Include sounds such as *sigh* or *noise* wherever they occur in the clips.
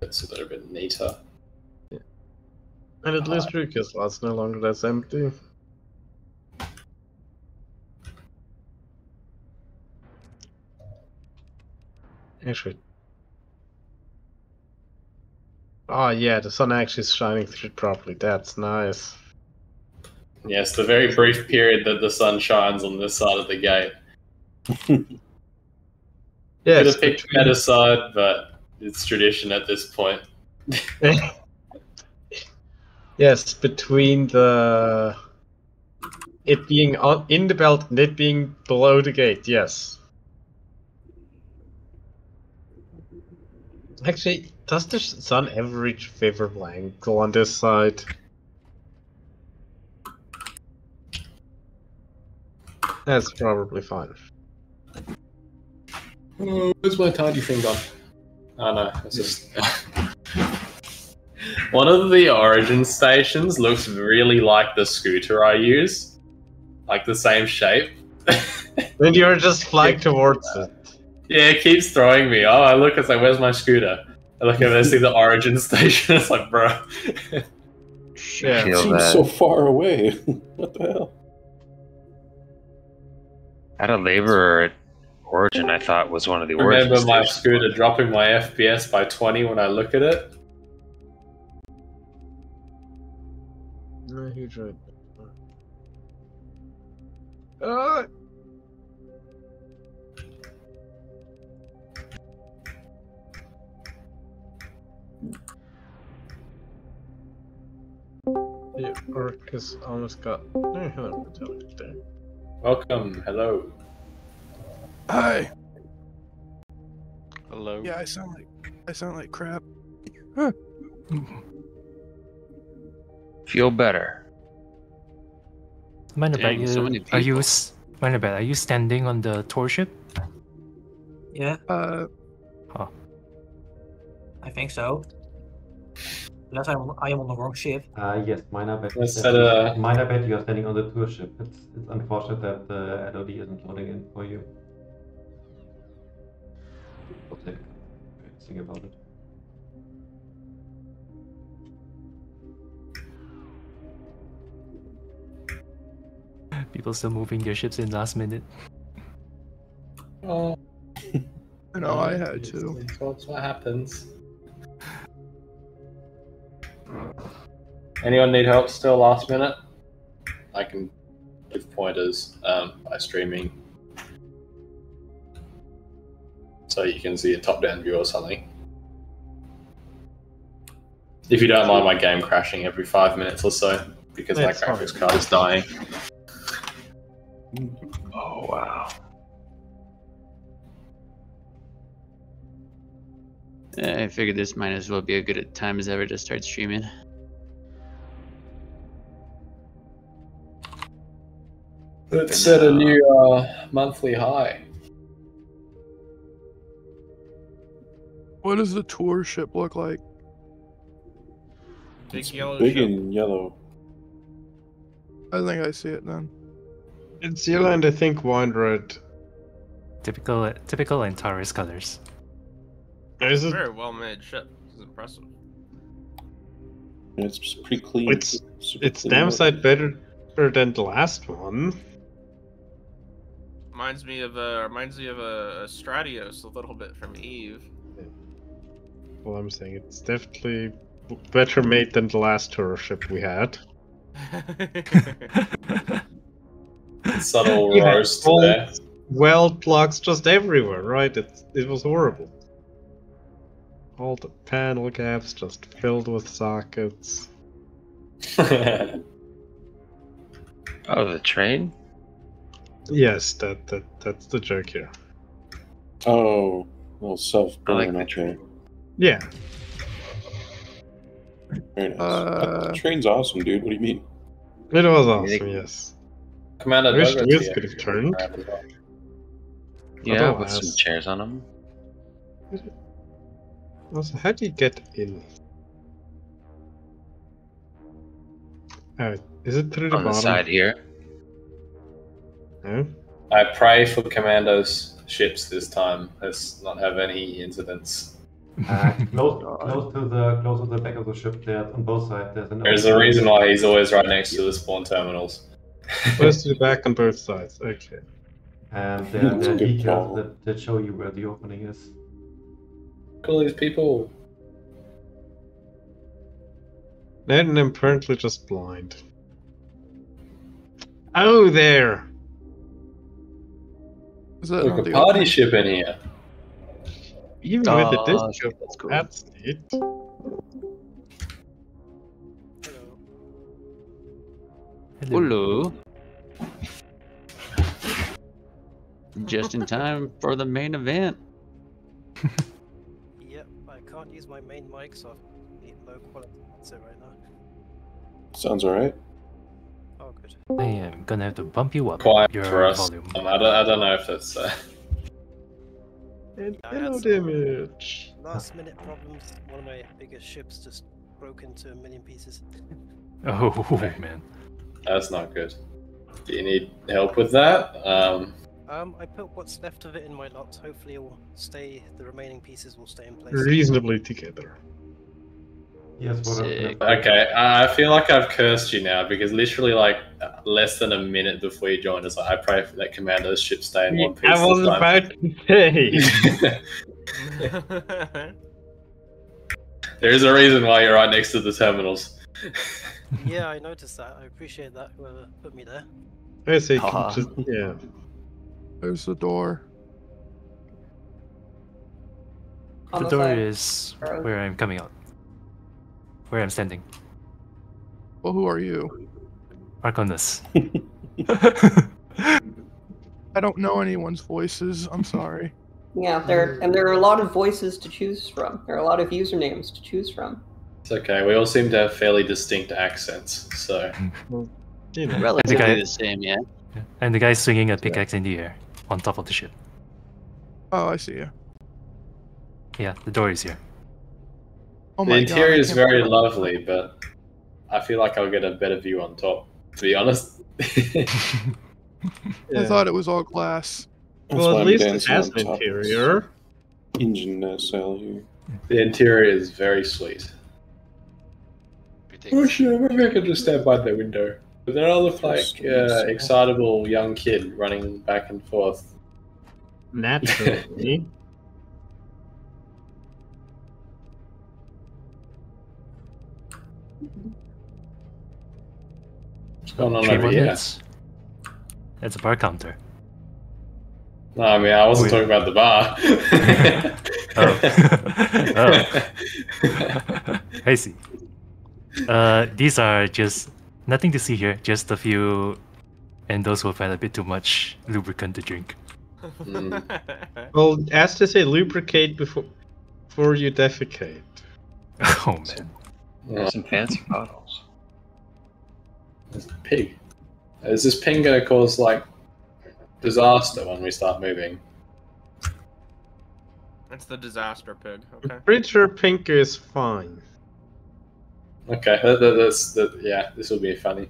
It's a little bit neater. Yeah. And at least Ruka's slot's no longer that's empty. Actually. Oh yeah, the sun actually is shining through it properly. That's nice. Yes, the very brief period that the sun shines on this side of the gate. *laughs* Yeah, Could it's have picked a between- better side, but it's tradition at this point. *laughs* yes, between the it being on, in the belt and it being below the gate. Yes. Actually, does the sun ever reach favorable angle on this side? That's probably fine. Oh, where's my tiny thing gone? Oh no, it's just. *laughs* One of the origin stations looks really like the scooter I use. Like the same shape. *laughs* Then you're just flying towards it. Yeah, it keeps throwing me. Oh, I look, it's like, where's my scooter? I look over there, see the origin *laughs* station. It's like, bro. Yeah. Feel Seems that. so far away. what the hell? At a laborer at Origin, I thought was one of the I Origin remember my stations. scooter dropping my FPS by 20 when I look at it. No, huge right. Uh, yeah, Orcus almost got. Oh, hello, there. Welcome, hello. Hi. Hello. Yeah, I sound like I sound like crap. *laughs* Feel better. Mind about Dang, so? Are you? people. s- Mind about? Are you standing on the tour ship? Yeah, Uh, I think so. Unless I'm, I am on the wrong ship. Uh, yes, minor bet. Let's that set you- a- minor bet you are standing on the tour ship. It's, it's unfortunate that the LOD isn't loading in for you. Think about it. People still moving their ships in last minute. Oh, *laughs* I know I had to. That's what happens. Anyone need help still last minute? I can give pointers um, by streaming. So you can see a top down view or something. If you don't mind my game crashing every five minutes or so, because That's my fine. graphics card is dying. Oh wow. I figured this might as well be a good time as ever to start streaming. Let's set a new uh, monthly high. What does the tour ship look like? It's Big yellow big ship. and yellow. I think I see it then. It's yellow and I think wine red. Typical, typical Antares colors. Is it? Very well made ship. This is impressive. It's just pretty clean. It's- super It's clean damn look. sight better than the last one. Reminds me of a reminds me of a, a Stratios a little bit from Eve. Well, I'm saying it's definitely better made than the last tour ship we had. *laughs* Subtle You had roast all there. Weld plugs just everywhere, right? It it was horrible. All the panel gaps just filled with sockets. *laughs* Oh, the train? Yes, that that that's the joke here. Oh, well, self I like burn. the okay. Train. Yeah, Very nice. Uh, that train's awesome, dude. What do you mean? it was awesome. they- Yes. Commander I wish Douglas the wheels could have turned. Yeah, with some chairs on them. Also, how do you get in? Oh, is it through the On the side here. No? I pray for Commando's ships this time. Let's not have any incidents. Uh, *laughs* close, close to the close to the back of the ship. There on both sides. There's an. There's a reason why he's always right next to the spawn terminals. Close to the back on both sides. Okay. And *laughs* there, there are That's details that, that show you where the opening is. Call these people. Ned and I'm apparently just blind. Oh, there! Is that Look, a party ship in here. Even with the Oh, disco, that's cool. that's neat. Hello. Just in time for the main event. *laughs* Yep, I can't use my main mic, so I need low quality headset right now. Sounds alright. Oh, good. I am gonna have to bump you up. Quiet your for us. volume. Um, I, don't, I don't know if that's. Uh... And I hello damage. Last minute problems. One of my biggest ships just broke into a million pieces. *laughs* Oh man. That's not good. Do you need help with that? Um, Um, I put what's left of it in my lot. Hopefully, it will stay. The remaining pieces will stay in place. Reasonably together. Yes, what okay, I feel like I've cursed you now because literally, like, less than a minute before you joined us, I pray for that commander's ship stay in one piece. I was this about to say. *laughs* there is a reason why you're right next to the terminals. *laughs* yeah, I noticed that. I appreciate that. Whoever put me there. I say, Haha. just, yeah. There's the door. The the door is where I'm coming out. Where I'm standing. Well, who are you? Arconus. *laughs* I don't know anyone's voices. I'm sorry. Yeah, there and there are a lot of voices to choose from. There are a lot of usernames to choose from. It's okay. We all seem to have fairly distinct accents, so hmm. You know. Relatively guy- the same, yeah. and the guy swinging a pickaxe in the air on top of the ship. Oh, I see you. Yeah, the door is here. Oh the my God, interior I is very believe- lovely, but I feel like I'll get a better view on top. To be honest. *laughs* I thought it was all glass. That's Well, at least it has on an top of this interior. Engine cell here. the interior is very sweet. Oh shit, maybe I could just stand by the window. But then I look like uh, excitable young kid running back and forth. Naturally. *laughs* What's going on Three over here? minutes. That's a bar counter. No, I mean I wasn't Wait. talking about the bar. *laughs* oh. *laughs* *laughs* I see. Uh, these are just nothing to see here. Just a few, and those will find a bit too much lubricant to drink. Mm. well, as to say, lubricate before before you defecate. Oh man. Yeah, Some fancy bottles. there's a pig. Uh, is this ping gonna cause like disaster when we start moving? That's the disaster pig. Okay. Pretty sure pink is fine. Okay, that, that, that's that. Yeah, this will be funny.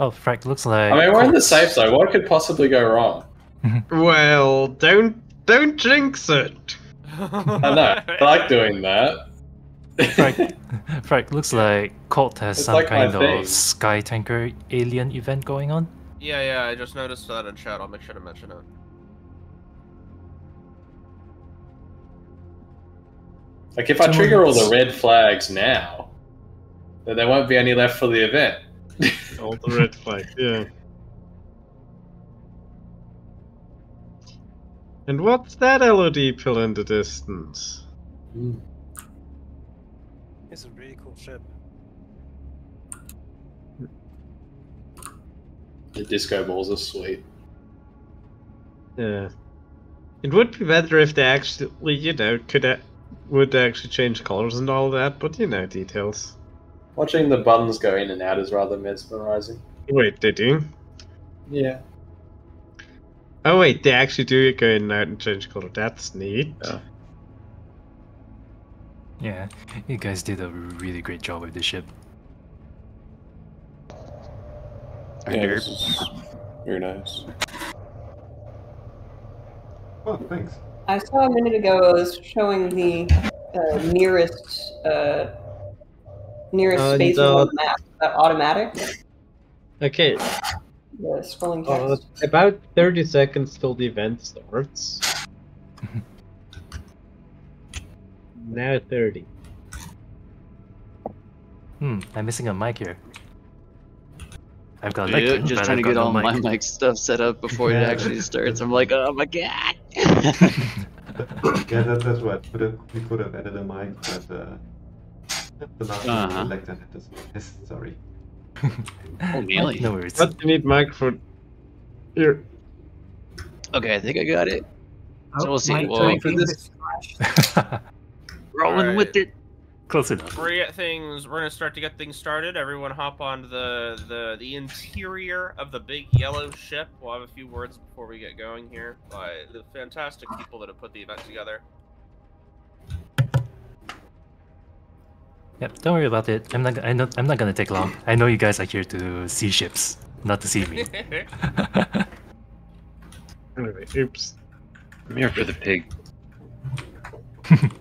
Oh, Frank, looks like. I mean, we're in the safe zone. What could possibly go wrong? *laughs* Well, don't don't jinx it. I know. *laughs* I like doing that. Frank, *laughs* Frank, looks like Colt has It's some like my kind thing. of sky tanker alien event going on. Yeah, yeah, I just noticed that in chat. I'll make sure to mention it. Like if I trigger all the red flags now, then there won't be any left for the event. *laughs* All the red flags, yeah. And what's that LOD pill in the distance? It's a ship. The disco balls are sweet. Yeah. It would be better if they actually, you know, could a- would actually change colors and all that, but you know, details. Watching the buttons go in and out is rather mesmerizing. Wait, they do? Yeah. Oh wait, they actually do go in and out and change color. That's neat. Yeah. Yeah, you guys did a really great job with this ship. Yeah, this is very nice. Oh, thanks. I saw a minute ago it was showing the uh, nearest uh, nearest And, spaces uh, on the map? Is that automatic? Okay, The scrolling uh, text. about 30 seconds till the event starts. *laughs* now 30. Hmm, I'm missing a mic here. I've got Yeah, lectern, just trying I've to get got all no my mic. mic stuff set up before it *laughs* actually starts. I'm like, oh my god. *laughs* yeah, that, that's right. Could have, we could have added a mic, but uh, the last uh-huh. lectern had this. Yes, sorry. oh, *laughs* really? No worries. But you need microphone. Here. Okay, I think I got it. So we'll see. Mic We'll wait check. for this. Rolling Alright. with it. Close enough. Before we get things, we're gonna start to get things started. Everyone, hop onto the the the interior of the big yellow ship. We'll have a few words before we get going here by the fantastic people that have put the event together. Yep, don't worry about it. I'm not. I know, I'm not gonna take long. I know you guys are here to see ships, not to see me. Anyway, *laughs* oops. I'm here for the pig. *laughs*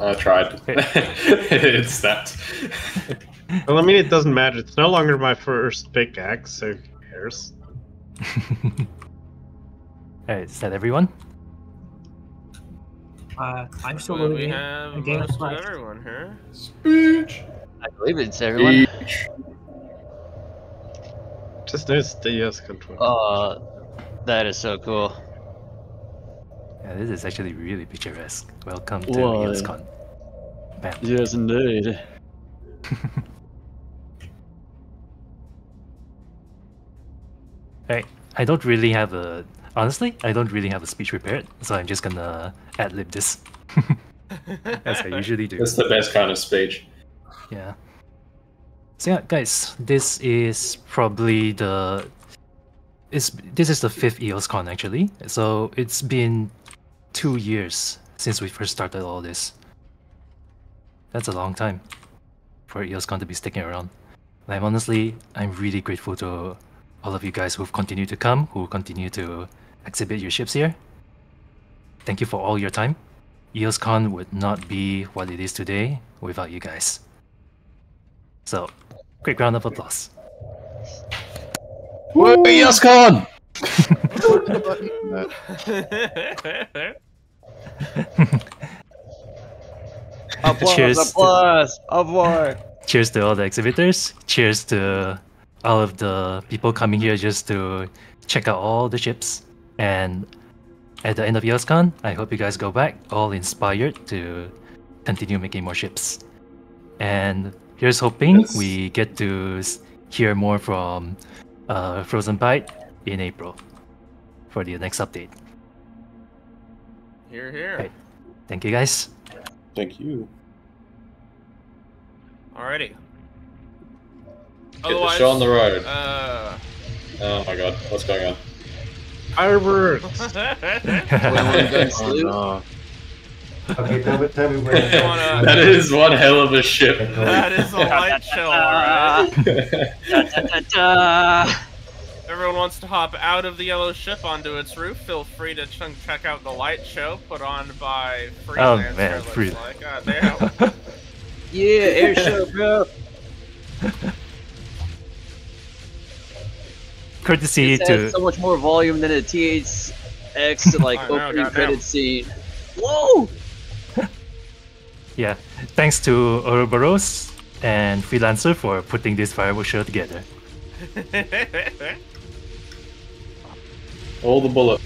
I tried. *laughs* it's that. Well, I mean, it doesn't matter. It's no longer my first pickaxe, so who cares? *laughs* Alright, is that everyone? Uh, I'm still So we loading. have a game most of of everyone here. Speech. I believe it's everyone. Speech. Just notice the US control. Oh, that is so cool. Yeah, this is actually really picturesque. Welcome to Why? EOSCon. Bam. Yes, indeed. *laughs* Right. I don't really have a. Honestly, I don't really have a speech prepared, so I'm just gonna ad lib this. *laughs* As I usually do. It's the best kind of speech. Yeah. So yeah, guys, this is probably the. It's, this is the fifth EOSCon actually. So it's been two years since we first started all this. That's a long time for EOSCon to be sticking around. And I'm honestly, I'm really grateful to all of you guys who've continued to come, who continue to exhibit your ships here. Thank you for all your time. EOSCon would not be what it is today without you guys. So, quick round of applause. Woo, EOSCon! *laughs* *laughs* *laughs* Applause, Cheers to- applause, applause. Cheers to all the exhibitors. Cheers to all of the people coming here just to check out all the ships. And at the end of EOSCon, I hope you guys go back all inspired to continue making more ships. And here's hoping Yes. we get to hear more from uh, Frozenbyte in April for the next update. Here, here. Right. Thank you guys. Thank you. Alrighty. Get the show on the road. Uh, Oh my god, what's going on? Fireworks! gun *laughs* *laughs* salute. no. Okay, tell me, tell me where. wanna- that is one hell of a ship. that is a light show, alright. Everyone wants to hop out of the yellow ship onto its roof. Feel free to ch- check out the light show put on by Freelancer. Oh, man, looks free- like. God damn. *laughs* Yeah, air show, bro. *laughs* Courtesy It to has so much more volume than a THX *laughs* like know, opening credit scene. Whoa! Yeah, thanks to Ouroboros and Freelancer for putting this fireworks show together. All the bullet.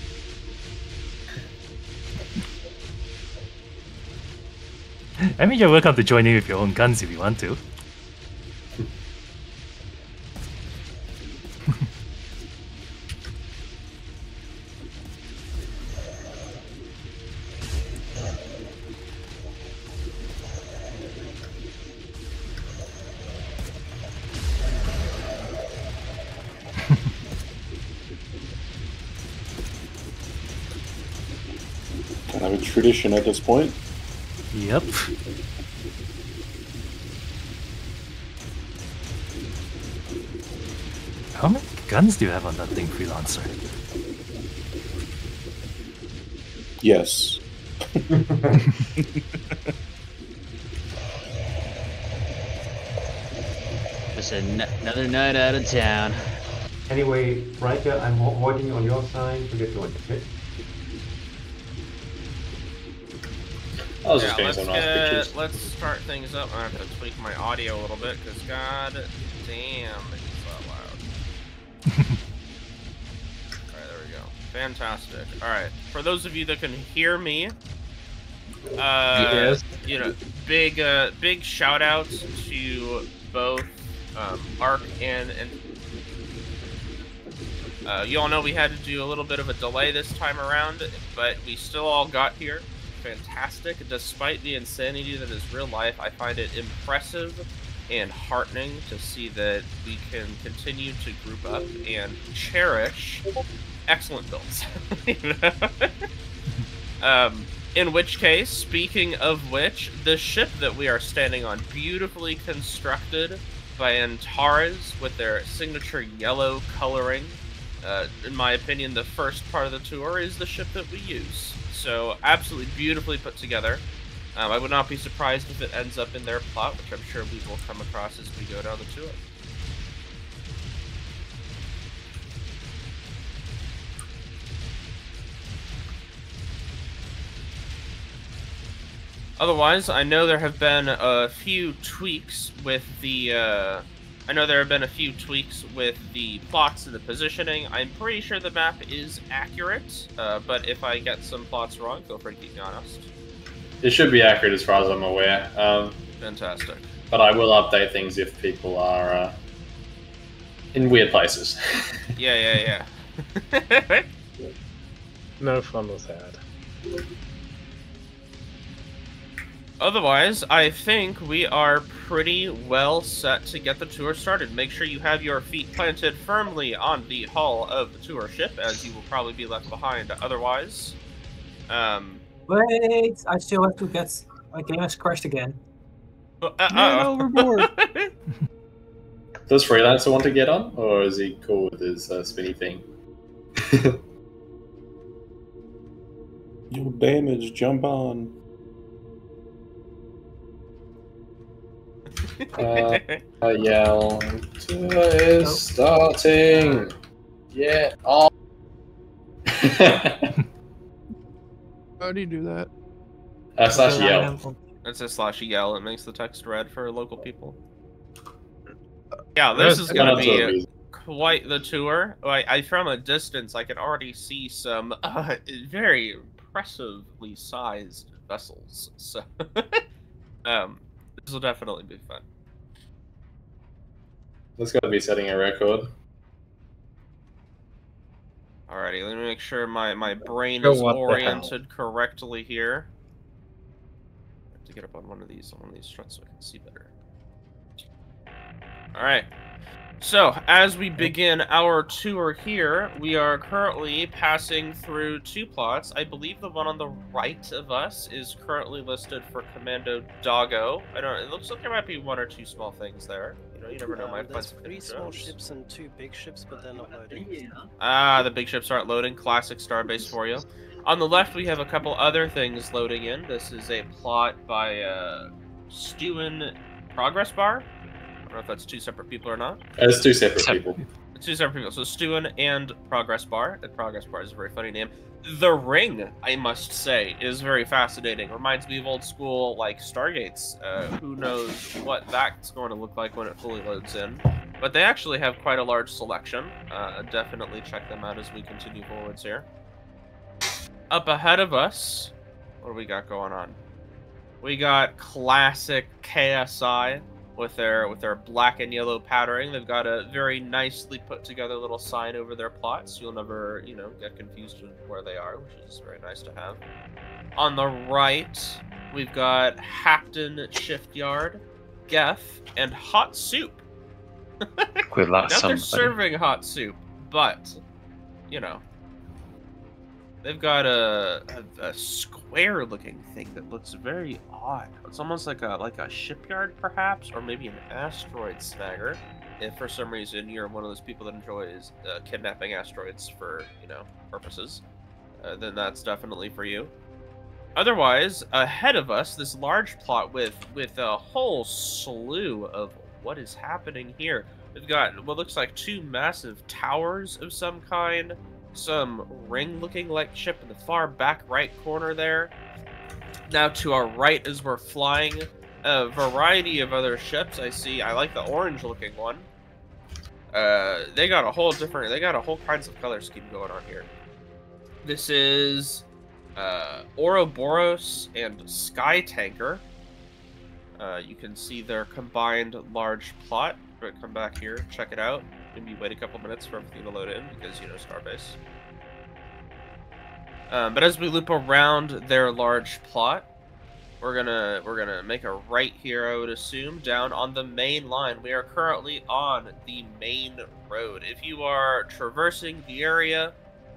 I mean, you're welcome to join in with your own guns if you want to. Tradition at this point. Yep. How many guns do you have on that thing, Freelancer? Yes. Just an- another night out of town. Anyway, Riker, I'm wa- waiting on your side Forget to get going, okay? I was yeah, just let's some nice get, pictures. let's start things up. I have to tweak my audio a little bit because god damn, it's that loud. *laughs* Alright, there we go. Fantastic. Alright, for those of you that can hear me, uh, Yes. you know, big, uh, big shout outs to both um, Ark and and uh, you all know we had to do a little bit of a delay this time around, but we still all got here. Fantastic. Despite the insanity that is real life, I find it impressive and heartening to see that we can continue to group up and cherish excellent builds. *laughs* Um, in which case, speaking of which, the ship that we are standing on, beautifully constructed by Antares with their signature yellow coloring. Uh, in my opinion, the first part of the tour is the ship that we use. So, absolutely beautifully put together. Um, I would not be surprised if it ends up in their plot, which I'm sure we will come across as we go down the tour. Otherwise, I know there have been a few tweaks with the. Uh, I know there have been a few tweaks with the plots and the positioning. I'm pretty sure the map is accurate, uh, but if I get some plots wrong, feel free to keep me honest. It should be accurate as far as I'm aware. Um, Fantastic. but I will update things if people are uh, in weird places. Yeah, yeah, yeah. *laughs* *laughs* No fun with that. Otherwise, I think we are pretty well set to get the tour started. Make sure you have your feet planted firmly on the hull of the tour ship, as you will probably be left behind otherwise. Um, Wait, I still have to get. My game has crashed again. uh, uh-oh. overboard. *laughs* Does Freelancer want to get on, or is he cool with his uh, spinny thing? *laughs* You'll damage, jump on. Uh, *laughs* uh, yell. Tour is starting. Yeah. Oh. How do you do that? uh, slash Because yell. am It's a slash yell. It makes the text red for local people. Yeah, this is gonna be what it is. quite the tour. I, I from a distance, I can already see some uh, *laughs* very impressively sized vessels. So, *laughs* um, this will definitely be fun. That's got to be setting a record. Alrighty, let me make sure my my brain is what oriented correctly here. I have to get up on one of these on one of these struts so I can see better. All right. So, as we begin our tour here, we are currently passing through two plots. I believe the one on the right of us is currently listed for Commando Doggo. I don't. It looks like there might be one or two small things there. You know, you never know. Um, Might there's three small ships and two big ships, but they're not loading. Ah, the big ships aren't loading. Classic Starbase for you. On the left, we have a couple other things loading in. This is a plot by uh, Stewin Progress Bar. I don't know if that's two separate people or not. As two separate Sep- people. Two separate people. So Stewin and Progress Bar. And Progress Bar is a very funny name. The Ring, I must say, is very fascinating. Reminds me of old school like Stargates. Uh, who knows what that's going to look like when it fully loads in. But they actually have quite a large selection. Uh, definitely check them out as we continue forwards here. Up ahead of us, what do we got going on? We got classic KSI with their with their black and yellow patterning. They've got a very nicely put together little sign over their plots. You'll never, you know, get confused with where they are, which is very nice to have. On the right, we've got Hapton Shiftyard, Geth, and Hot Soup. Lost Now they're serving hot soup, but you know, they've got a, a, a square-looking thing that looks very odd. It's almost like a like a shipyard, perhaps, or maybe an asteroid snagger. If for some reason you're one of those people that enjoys uh, kidnapping asteroids for you know purposes, uh, then that's definitely for you. otherwise, ahead of us, this large plot with with a whole slew of what is happening here. We've got what looks like two massive towers of some kind, some ring-looking like ship in the far back right corner there. Now to our right, as we're flying, a variety of other ships. I see. I like the orange-looking one. Uh, they got a whole different. They got a whole kinds of color scheme going on here. This is uh, Ouroboros and Sky Tanker. Uh, you can see their combined large plot. But come back here, check it out. Maybe wait a couple minutes for everything to load in because you know Starbase. Um, but as we loop around their large plot, we're gonna we're gonna make a right here. I would assume down on the main line. We are currently on the main road. If you are traversing the area,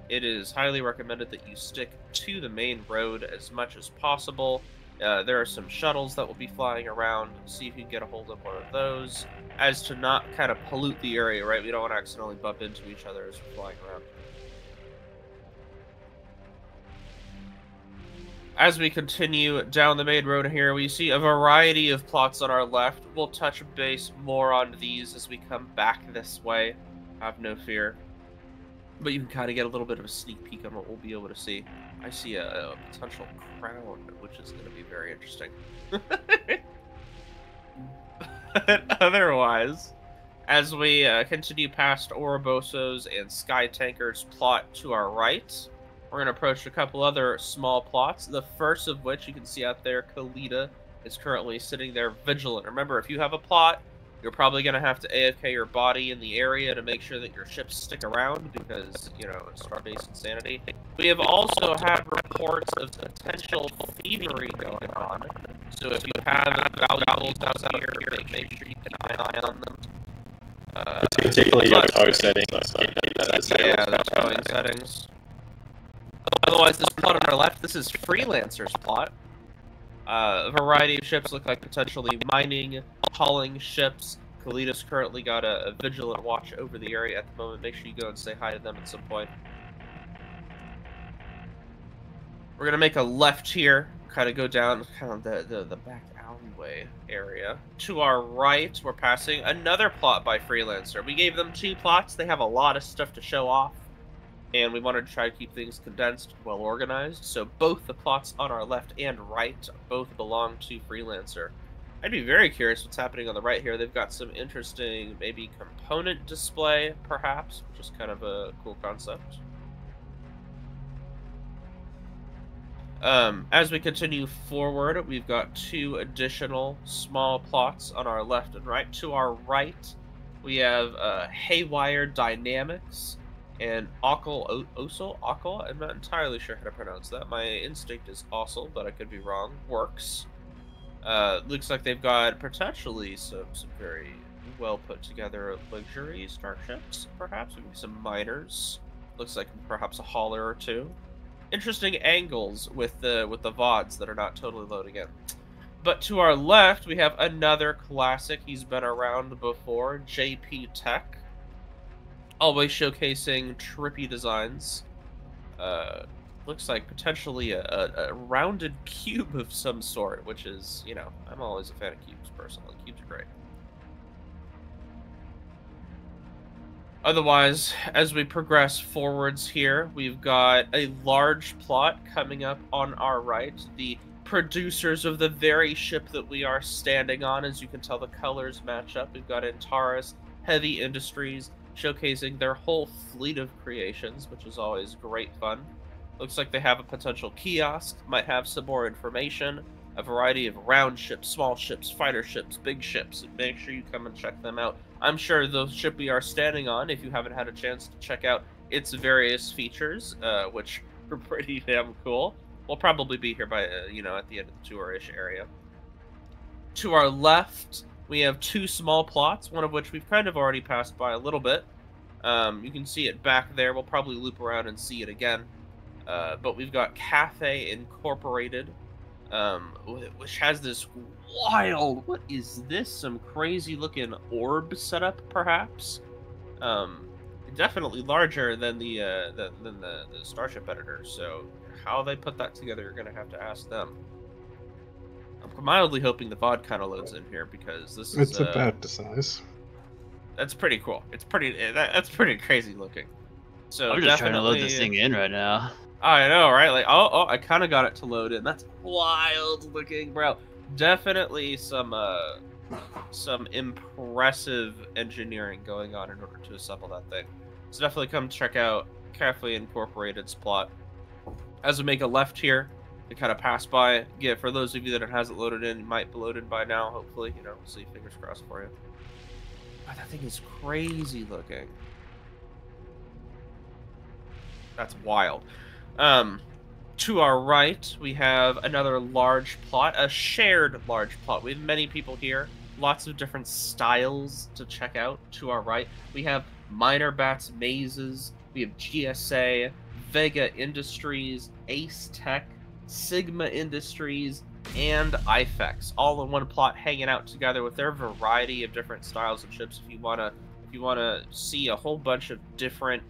it is highly recommended that you stick to the main road as much as possible. Uh, there are some shuttles that will be flying around. See if you can get a hold of one of those, as to not kind of pollute the area. Right, we don't want to accidentally bump into each other as we're flying around. As we continue down the main road here, we see a variety of plots on our left. We'll touch base more on these as we come back this way. Have no fear. But you can kind of get a little bit of a sneak peek on what we'll be able to see. I see a, a potential crown, which is going to be very interesting. *laughs* but otherwise, as we uh, continue past Ouroboros and Sky Tanker's plot to our right, we're going to approach a couple other small plots. The first of which you can see out there, Kalita is currently sitting there vigilant. Remember, if you have a plot, you're probably going to have to AFK your body in the area to make sure that your ships stick around because, you know, it's Starbase insanity. We have also had reports of potential thievery going on. So if you have valuables out here, make, make sure you keep an eye on them. Uh, Particularly your tow settings. Yeah, the towing settings. Otherwise, this plot on our left, this is Freelancer's plot. Uh, a variety of ships look like potentially mining, hauling ships. Kalida's currently got a, a vigilant watch over the area at the moment. Make sure you go and say hi to them at some point. We're gonna make a left here, kind of go down kind of the, the, the back alleyway area. To our right, we're passing another plot by Freelancer. We gave them two plots. They have a lot of stuff to show off and we wanted to try to keep things condensed, well organized. So both the plots on our left and right both belong to Freelancer. I'd be very curious what's happening on the right here. They've got some interesting, maybe component display, perhaps, which is kind of a cool concept. Um, as we continue forward, we've got two additional small plots on our left and right. To our right, we have uh, Haywire Dynamics and Okkel o- Osel Okkel. I'm not entirely sure how to pronounce that. My instinct is Osel, but I could be wrong. Works. Uh, looks like they've got potentially some some very well put together luxury starships, perhaps maybe some miners. Looks like perhaps a hauler or two. Interesting angles with the with the vods that are not totally loading in. But to our left, we have another classic. He's been around before, JP Tech always showcasing trippy designs. Uh, looks like potentially a, a, a rounded cube of some sort, which is, you know, I'm always a fan of cubes personally. Cubes are great. Otherwise, as we progress forwards here, we've got a large plot coming up on our right. The producers of the very ship that we are standing on, as you can tell, the colors match up. We've got Antares Heavy Industries, showcasing their whole fleet of creations, which is always great fun. Looks like they have a potential kiosk, might have some more information, a variety of round ships, small ships, fighter ships, big ships. Make sure you come and check them out. I'm sure the ship we are standing on, if you haven't had a chance to check out its various features, uh, which *laughs* are pretty damn cool, we'll probably be here by, uh, you know, at the end of the tour-ish area. To our left, we have two small plots, one of which we've kind of already passed by a little bit. Um, you can see it back there. We'll probably loop around and see it again. Uh, but we've got Cafe Incorporated, um, which has this wild. What is this? Some crazy looking orb setup, perhaps. Um, definitely larger than the uh, than, than the, the Starship Editor. So how they put that together, you're gonna have to ask them. I'm mildly hoping the VOD kind of loads in here because this is It's uh, about the size. that's pretty cool. It's pretty eh, that, that's pretty crazy looking. So I'm just trying to load this thing in right now. I know, right? Like, oh, oh, I kind of got it to load in. That's wild looking, bro. Definitely some, uh, some impressive engineering going on in order to assemble that thing. So definitely come check out Carefully Incorporated's plot. As we make a left here, kind of pass by. Yeah, for those of you that it hasn't loaded in, it might be loaded by now. Hopefully, you know, see. Fingers crossed for you. God, that thing is crazy looking. That's wild. Um, to our right, we have another large plot, a shared large plot. We have many people here, lots of different styles to check out. To our right, we have Minor Bats Mazes, we have GSA, Vega Industries, Ace Tech, Sigma Industries, and IFEX, all in one plot, hanging out together with their variety of different styles of ships. If you wanna, if you wanna see a whole bunch of different,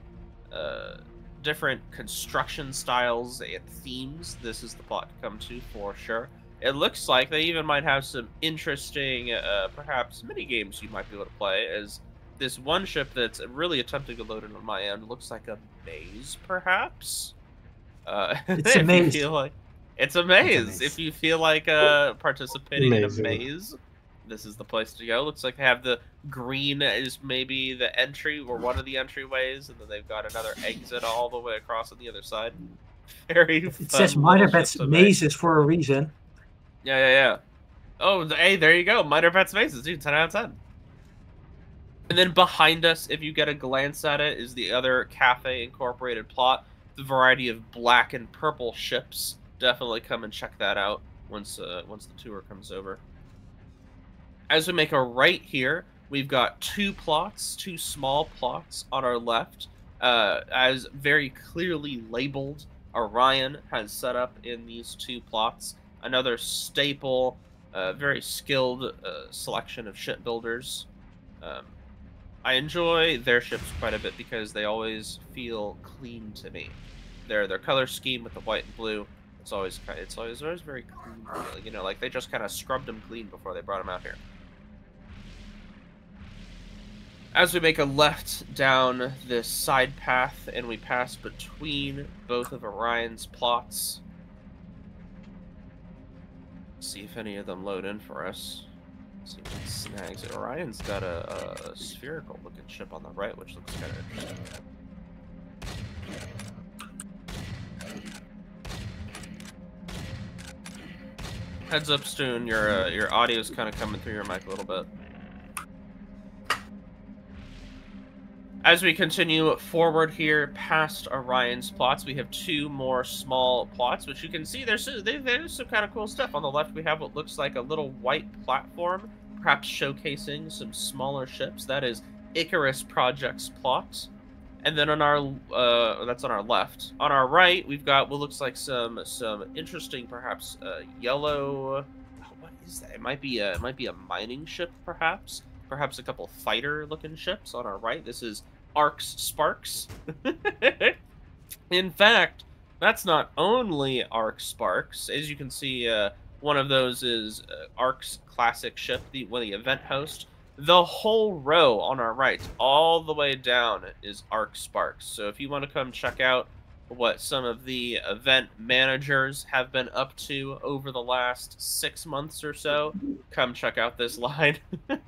uh, different construction styles and themes, this is the plot to come to for sure. It looks like they even might have some interesting, uh, perhaps mini games you might be able to play. As this one ship that's really attempting to load in on my end looks like a maze, perhaps. Uh, *laughs* It's a maze. feel like it's a maze. maze. If you feel like uh, participating in a maze, this is the place to go. Looks like they have the green is maybe the entry or one of the entryways, and then they've got another exit all the way across on the other side. *laughs* Very. It says fun minor little bets ships to mazes for a reason. Yeah, yeah, yeah. Oh, hey, there you go. Minor Pets Mazes, dude. 10 out of 10. And then behind us, if you get a glance at it, is the other Cafe Incorporated plot. The variety of black and purple ships. Definitely come and check that out once uh, once the tour comes over. As we make a right here, we've got two plots, two small plots on our left, uh, as very clearly labeled. Orion has set up in these two plots another staple, uh, very skilled uh, selection of shipbuilders. Um, I enjoy their ships quite a bit because they always feel clean to me. Their their color scheme with the white and blue, it's always it's always always very clean. You know, like they just kind of scrubbed them clean before they brought them out here. As we make a left down this side path and we pass between both of Orion's plots, see if any of them load in for us. See what snags. Orion's got a, a spherical looking ship on the right, which looks kind of interesting. Heads up, Stoon. Your uh, your audio's kind of coming through your mic a little bit. As we continue forward here past Orion's plots, we have two more small plots, which you can see there's there- there's some kind of cool stuff. On the left, we have what looks like a little white platform, perhaps showcasing some smaller ships. That is Icarus Project's plot. And then on our uh, that's on our left. On our right, we've got what looks like some some interesting, perhaps uh, yellow. oh, What is that? It might be a it might be a mining ship, perhaps. Perhaps a couple fighter-looking ships on our right. This is Arcs Sparks. *laughs* In fact, that's not only Arc Sparks. As you can see, uh, one of those is uh, Arc's classic ship, the one of the event host. The whole row on our right, all the way down, is Arc Sparks. So if you want to come check out what some of the event managers have been up to over the last six months or so, come check out this line. *laughs*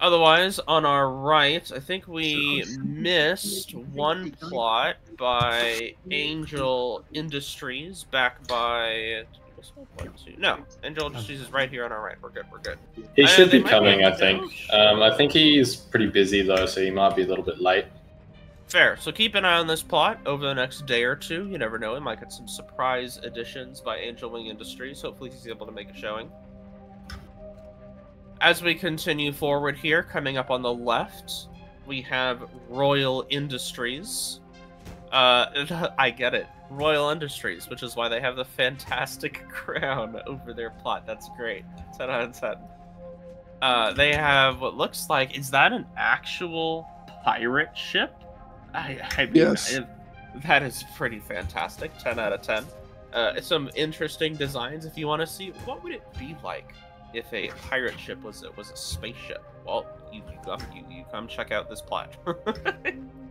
Otherwise, on our right, I think we missed one plot by Angel Industries, back by. No, Angel Industries is right here on our right. We're good. We're good. He should be might coming, I think. Um, I think he's pretty busy though, so he might be a little bit late. Fair. So keep an eye on this plot over the next day or two. You never know. We might get some surprise additions by Angel Wing Industries. Hopefully, he's able to make a showing. As we continue forward here, coming up on the left, we have Royal Industries. Uh, *laughs* I get it. Royal Industries, which is why they have the fantastic *laughs* crown over their plot. That's great. 10 out of 10. Uh, they have what looks like is that an actual pirate ship? I, I mean, Yes. if- that is pretty fantastic. 10 out of 10. Uh, some interesting designs if you want to see. What would it be like if a pirate ship was a, was a spaceship? Well, you, you, come, you, you come check out this plot. *laughs*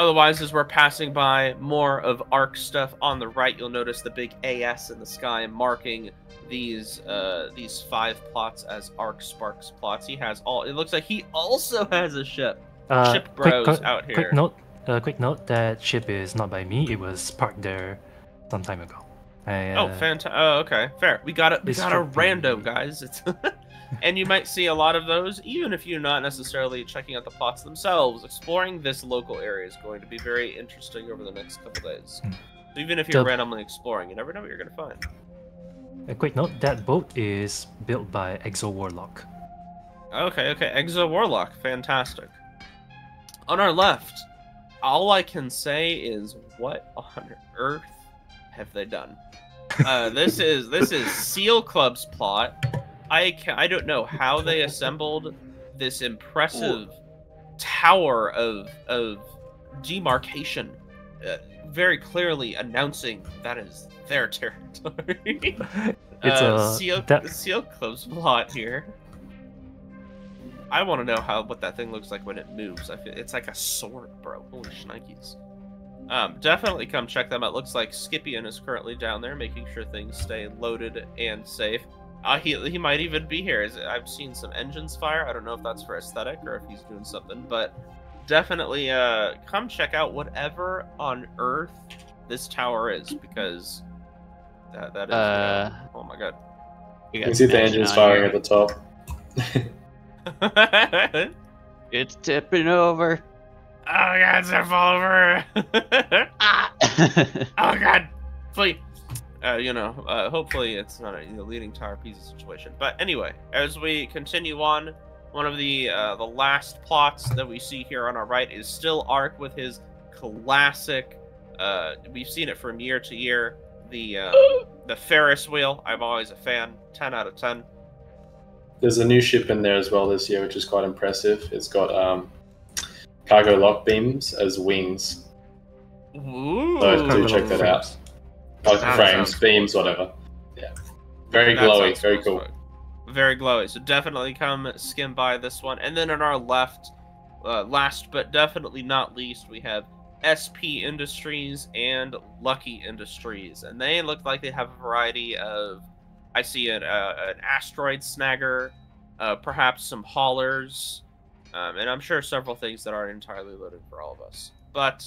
Otherwise, as we're passing by more of Arc stuff on the right, you'll notice the big AS in the sky marking these uh, these five plots as Arc Sparks plots. He has all. It looks like he also *laughs* has a ship. Uh, ship quick, bros quick, out here. quick note. Uh, quick note. That ship is not by me. It was parked there some time ago. I, Oh, uh, fantastic! Oh, okay, fair. We got a we got a random rando, guys. It's *laughs* and you might see a lot of those, even if you're not necessarily checking out the plots themselves. Exploring this local area is going to be very interesting over the next couple days. Hmm. So even if you're randomly exploring, you never know what you're gonna find. A quick note. That boat is built by Exo Warlock. Okay, okay, Exo Warlock, fantastic. On our left, all I can say is, what on earth have they done? Uh, this is this is Seal Club's plot. I ca I don't know how they assembled this impressive tower of of demarcation, uh, very clearly announcing that is their territory. *laughs* It's uh, a- Seal that- Seal Club's plot here. I want to know how what that thing looks like when it moves. I feel it's like a sword, bro. Holy shnikes. Um, definitely come check them out. Looks like Scipion is currently down there, making sure things stay loaded and safe. Uh, he he might even be here. I've seen some engines fire. I don't know if that's for aesthetic or if he's doing something, but definitely uh come check out whatever on earth this tower is because that that is. Uh, oh my god. You can see the engines firing at the top. *laughs* It's tipping over. Oh god, it's gonna fall over. *laughs* *laughs* oh god, please. Uh, you know, uh, hopefully it's not a you know, leading tower pieces situation. But anyway, as we continue on, one of the uh, the last plots that we see here on our right is still Ark with his classic. Uh, we've seen it from year to year. The uh, *gasps* the Ferris wheel. I'm always a fan. Ten out of ten. There's a new ship in there as well this year, which is quite impressive. It's got um, cargo lock beams as wings. Ooh. So do check that out. Like That frames, sounds beams, whatever. Yeah. Very That glowy, very cool. cool. very glowy. So definitely come skim by this one. And then on our left, uh, last but definitely not least, we have SP Industries and Lucky Industries, and they look like they have a variety of. I see an, uh, an asteroid snagger, uh, perhaps some haulers, um, and I'm sure several things that aren't entirely loaded for all of us. But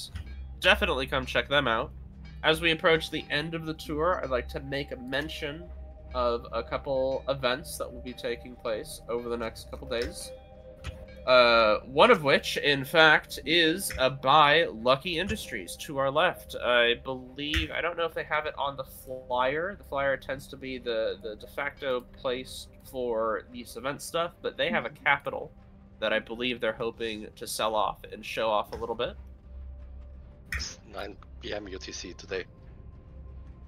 definitely come check them out. As we approach the end of the tour, I'd like to make a mention of a couple events that will be taking place over the next couple days. Uh, one of which, in fact, is uh, by Lucky Industries to our left. I believe I don't know if they have it on the flyer. The flyer tends to be the the de facto place for these event stuff, but they have a capital that I believe they're hoping to sell off and show off a little bit. 9 p.m. UTC today.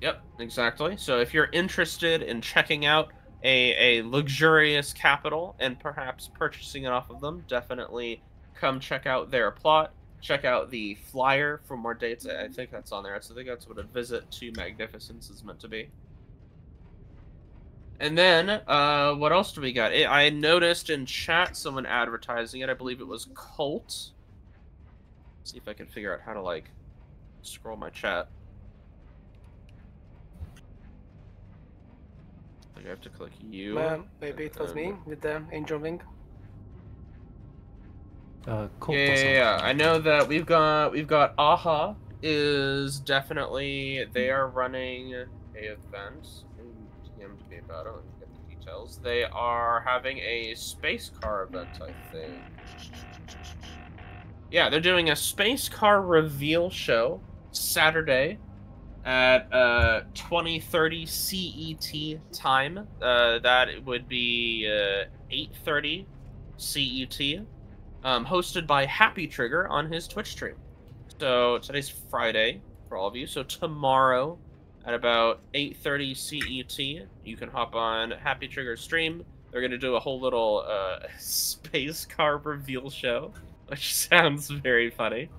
Yep, exactly. So if you're interested in checking out a, a luxurious capital and perhaps purchasing it off of them, definitely come check out their plot. Check out the flyer for more dates. I think that's on there. So I think that's what a visit to Magnificence is meant to be. And then, uh, what else do we got? I noticed in chat someone advertising it. I believe it was Colt. see if I can figure out how to like scroll my chat. I I have to click you. Um, maybe it was me with the angel wing. Uh, Colt Yeah, yeah, yeah. I know that we've got we've got Aha is definitely they are running a event. TM to be about it. Let me get the details. They are having a space car event, I think. Yeah, they're doing a space car reveal show Saturday at uh 2030 CET time. Uh, that would be uh 8:30 CET. Um, hosted by Happy Trigger on his Twitch stream. So today's Friday for all of you. So tomorrow at about 8:30 CET, you can hop on Happy Trigger's stream. They're gonna do a whole little uh, *laughs* space car reveal show, which *laughs* sounds very funny.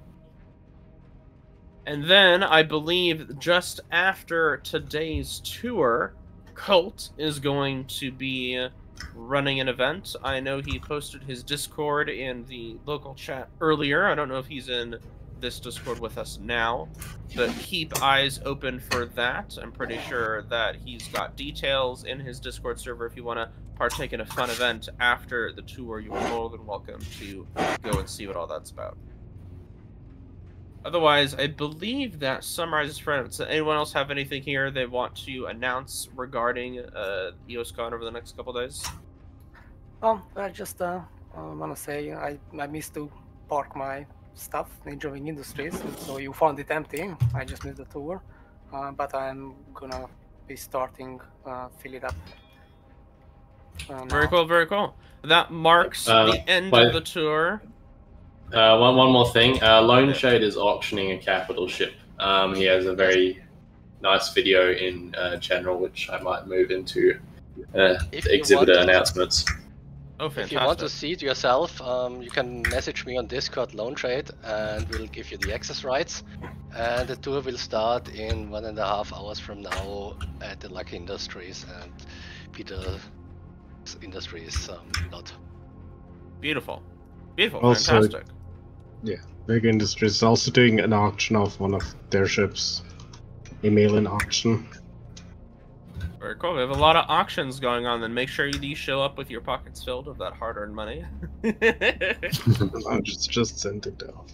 And then I believe just after today's tour, Colt is going to be running an event. I know he posted his Discord in the local chat earlier. I don't know if he's in this Discord with us now, but keep eyes open for that. I'm pretty sure that he's got details in his Discord server. If you want to partake in a fun event after the tour, you are more than welcome to go and see what all that's about. Otherwise, I believe that summarizes for Does anyone else have anything here they want to announce regarding uh, EOSCon over the next couple days? Um, I just uh, uh, want to say I, I missed to park my stuff in Drawing Industries, so you found it empty. I just missed the tour, uh, but I'm gonna be starting uh, fill it up. Uh, Very cool, very cool. That marks Uh, the end but- of the tour. Uh, one, one more thing. Uh, Lone Shade is auctioning a capital ship. Um, he has a very nice video in uh, general, which I might move into uh, If the you exhibitor want- announcements. Oh, If you want to see it yourself, um, you can message me on Discord Loan Trade and we'll give you the access rights. And the tour will start in one and a half hours from now at the Lucky Industries and Peter Industries um, lot. Beautiful. Beautiful. Also- Fantastic. Yeah, Big Industries is also doing an auction of one of their ships. A mail-in auction. Very cool. We have a lot of auctions going on. Then make sure you show up with your pockets filled of that hard-earned money. *laughs* *laughs* I just just sent it off.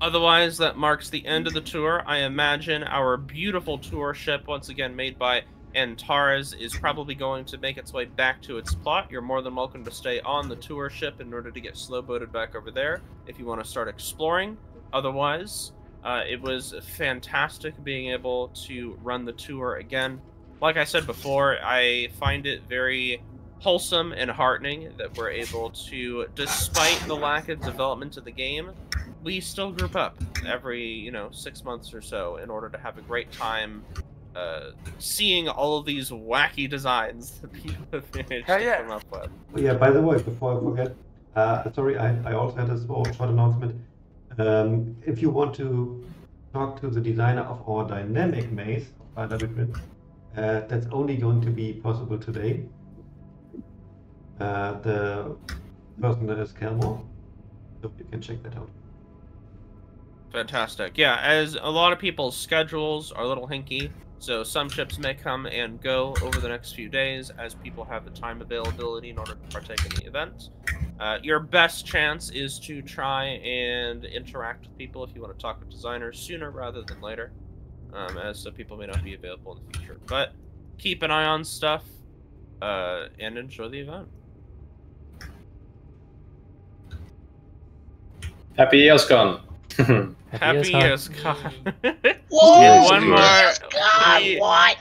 Otherwise, that marks the end of the tour. I imagine our beautiful tour ship, once again made by Antares, is probably going to make its way back to its plot. You're more than welcome to stay on the tour ship in order to get slow boated back over there if you want to start exploring. Otherwise, uh, it was fantastic being able to run the tour again. Like I said before, I find it very wholesome and heartening that we're able to, despite the lack of development of the game, we still group up every you know six months or so in order to have a great time uh, seeing all of these wacky designs that people have managed Hell to yeah. come up with. Oh, yeah, by the way, before I forget, uh, sorry, I, I also had a small short announcement. Um, if you want to talk to the designer of our dynamic maze, of Twin, uh, that's only going to be possible today. Uh, the person that is Kelmore, so you can check that out. Fantastic. Yeah, as a lot of people's schedules are a little hinky, so some ships may come and go over the next few days as people have the time availability in order to partake in the event. Uh, your best chance is to try and interact with people if you want to talk with designers sooner rather than later, um, as some people may not be available in the future. But keep an eye on stuff uh, and enjoy the event. Happy EOSCon! *laughs* Happy EOSCon. years, God. *laughs* Whoa! one more. God, we- what?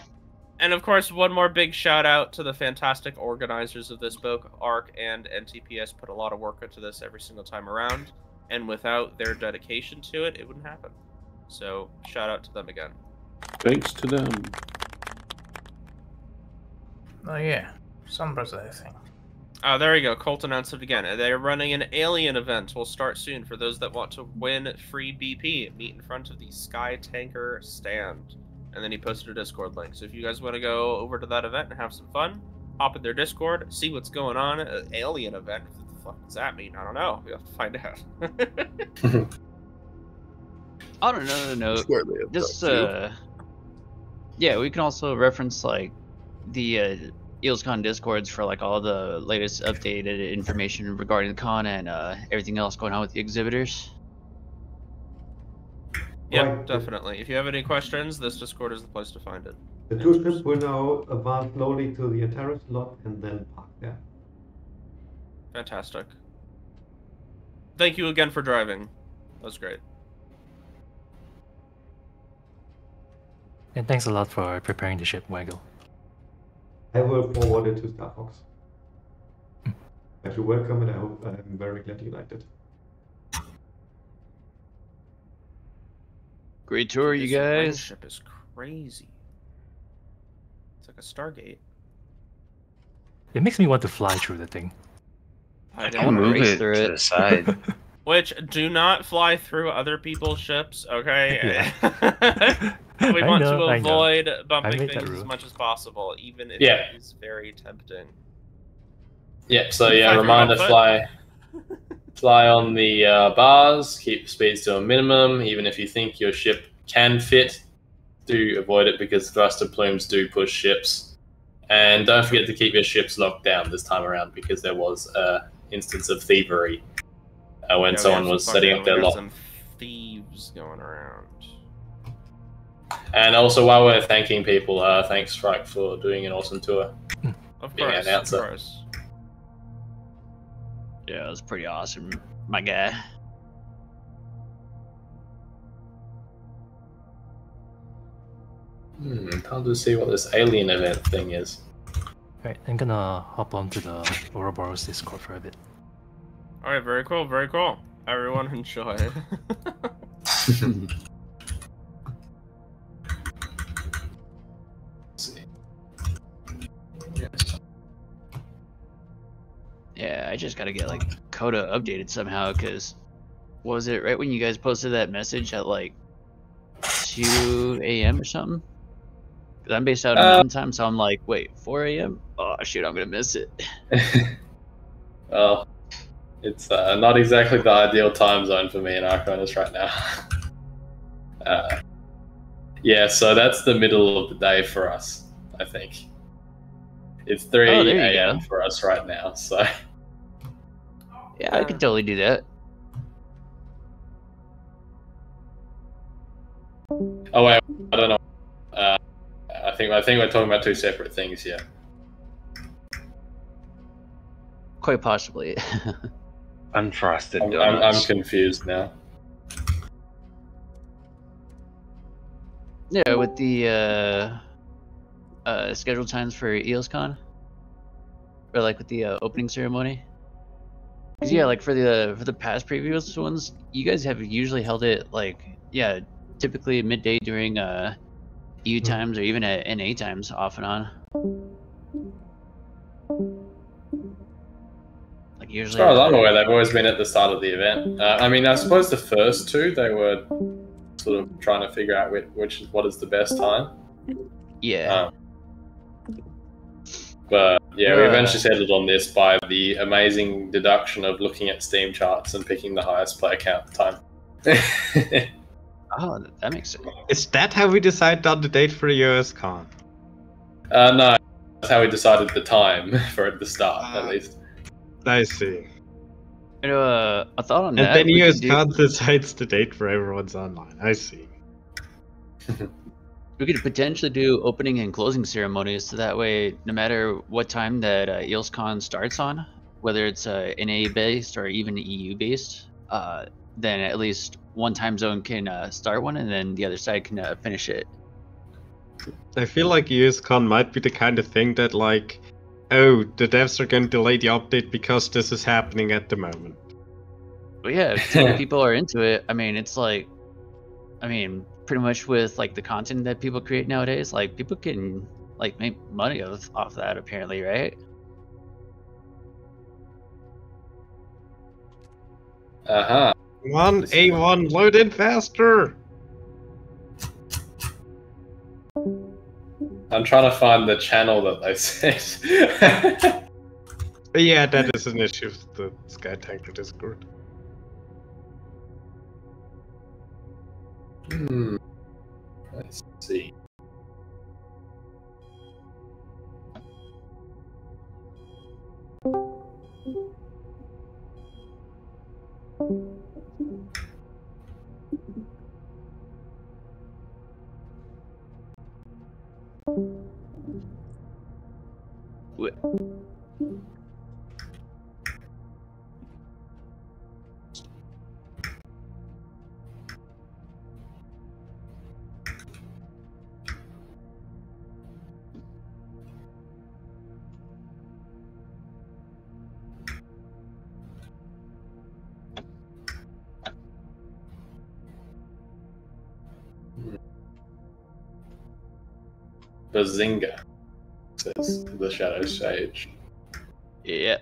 And of course, one more big shout out to the fantastic organizers of this book. ARC and NTPS put a lot of work into this every single time around, and without their dedication to it, it wouldn't happen. So, shout out to them again. Thanks to them. Oh yeah, Sombra's I think. Oh, there you go. Colt announced it again. They're running an alien event. Will start soon for those that want to win free BP. Meet in front of the Sky Tanker stand. And then he posted a Discord link. So if you guys want to go over to that event and have some fun, hop in their Discord, see what's going on. An alien event. What the fuck does that mean? I don't know. We have to find out. *laughs* *laughs* On another note, Square just uh, yeah, we can also reference like the uh, EOSCon discords for like all the latest updated information regarding the con and uh, everything else going on with the exhibitors. Yeah, Right. definitely. If you have any questions, this Discord is the place to find it. The two ships will now advance slowly to the Antares lot and then park there. Fantastic. Thank you again for driving. That was great. And thanks a lot for preparing the ship, Waggle. I will forward it to Star Fox. But you're welcome, and I hope I'm very glad you liked it. Great tour, you This red guys. ship is crazy. It's like a Stargate. It makes me want to fly through the thing. I Don't move race it through to it. the side. *laughs* Which do not fly through other people's ships, okay? *laughs* *laughs* we I want know, to avoid bumping things as rule. much as possible, even if Yeah. it is very tempting. Yep. So yeah, fly through *laughs* reminder: fly, fly on the uh, bars. Keep speeds to a minimum. Even if you think your ship can fit, do avoid it because thruster plumes do push ships. And don't forget to keep your ships locked down this time around because there was a instance of thievery uh, when Yeah, someone was setting up their we got lock. Some thieves going around. And also, while we're thanking people, uh, thanks Strike for doing an awesome tour. Of Being an course, of announcer. course. Yeah, it was pretty awesome, my guy. Hmm, time to see what this alien event thing is. Right, I'm gonna hop onto the Ouroboros Discord for a bit. All right, very cool, very cool. Everyone *laughs* enjoy. Yeah, I just gotta get like Coda updated somehow because what was it right when you guys posted that message at like 2 a.m. or something? Because I'm based out in Uh, Mountain Time, so I'm like, wait, 4 a.m. Oh shoot, I'm gonna miss it. Well, *laughs* it's uh, not exactly the ideal time zone for me in Arconis right now. *laughs* uh, yeah, so that's the middle of the day for us, I think. It's 3 Oh, a.m. for us right now, so. Yeah, I could totally do that. Oh wait, I don't know. Uh, I think I think we're talking about two separate things here. Quite possibly. *laughs* Unfrosted I'm, I'm. I'm confused now. yeah, with the uh, uh, scheduled times for EOSCon, or like with the uh, opening ceremony. 'Cause, yeah, like for the for the past previous ones, you guys have usually held it like yeah, typically midday during uh EU times or even at NA times off and on. Like As usually. far as I'm aware, they've always been at the start of the event. Uh, I mean, I suppose the first two they were sort of trying to figure out which, which what is the best time. Yeah. Um, but yeah, we Uh. eventually settled on this by the amazing deduction of looking at Steam charts and picking the highest player count time. *laughs* Oh, that makes sense. Is that how we decided on the date for the EOSCon? uh, no, that's how we decided the time *laughs* for it to start, at least. I see. You know, uh, a thought on And that. then we US could do- con decides the date for everyone's online. I see. We could potentially do opening and closing ceremonies, so that way, no matter what time that uh, EOSCon starts on, whether it's uh, NA based or even EU based, uh, then at least one time zone can uh, start one, and then the other side can uh, finish it. I feel like EOSCon might be the kind of thing that like, oh, the devs are going to delay the update because this is happening at the moment. But yeah, if *laughs* too many people are into it, I mean, it's like, I mean, pretty much with like the content that people create nowadays, like people can like make money off, off that apparently, right? Uh huh. One A1, load in faster! I'm trying to find the channel that they *laughs* said. Yeah, that is an issue with the Sky Tanker Discord. Hmm. Let's see. Bazinga, the Shadow Sage. Yeah.